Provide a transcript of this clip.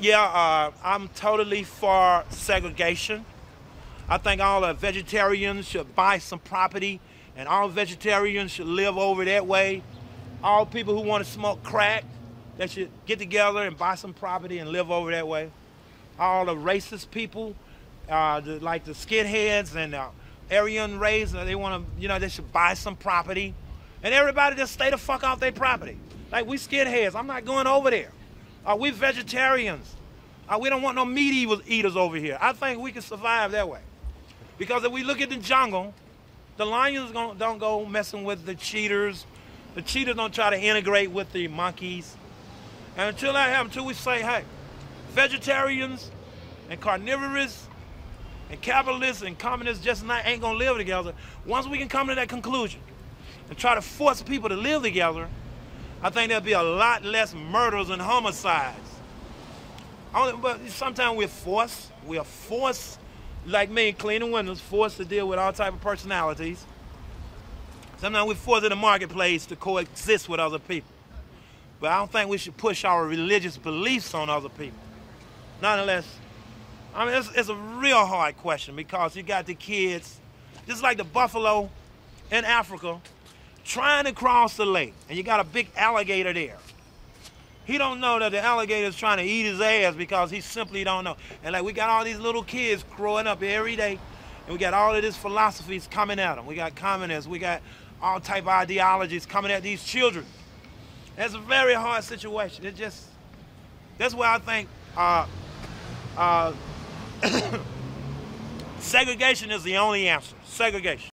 Yeah, uh, I'm totally for segregation. I think all the vegetarians should buy some property and all vegetarians should live over that way. All people who want to smoke crack, they should get together and buy some property and live over that way. All the racist people, uh, the, like the skinheads and uh, Aryan race, they want to, you know, they should buy some property. And everybody just stay the fuck off their property. Like we skinheads, I'm not going over there. Uh, we vegetarians. Uh, we don't want no meat eaters over here. I think we can survive that way. Because if we look at the jungle, the lions don't go messing with the cheaters. The cheetahs don't try to integrate with the monkeys. And until that happens, until we say, hey, vegetarians and carnivorous and capitalists and communists just not ain't gonna live together. Once we can come to that conclusion and try to force people to live together, I think there'll be a lot less murders and homicides. Only, but sometimes we're forced. We're forced like me, cleaning windows, forced to deal with all type of personalities. Sometimes we're forced in the marketplace to coexist with other people. But I don't think we should push our religious beliefs on other people. Nonetheless, I mean, it's, it's a real hard question because you got the kids, just like the buffalo in Africa, trying to cross the lake, and you got a big alligator there. He don't know that the alligator is trying to eat his ass because he simply don't know. And like we got all these little kids growing up every day, and we got all of these philosophies coming at them. We got communists, we got all type of ideologies coming at these children. That's a very hard situation. It just, that's why I think uh, uh, segregation is the only answer. Segregation.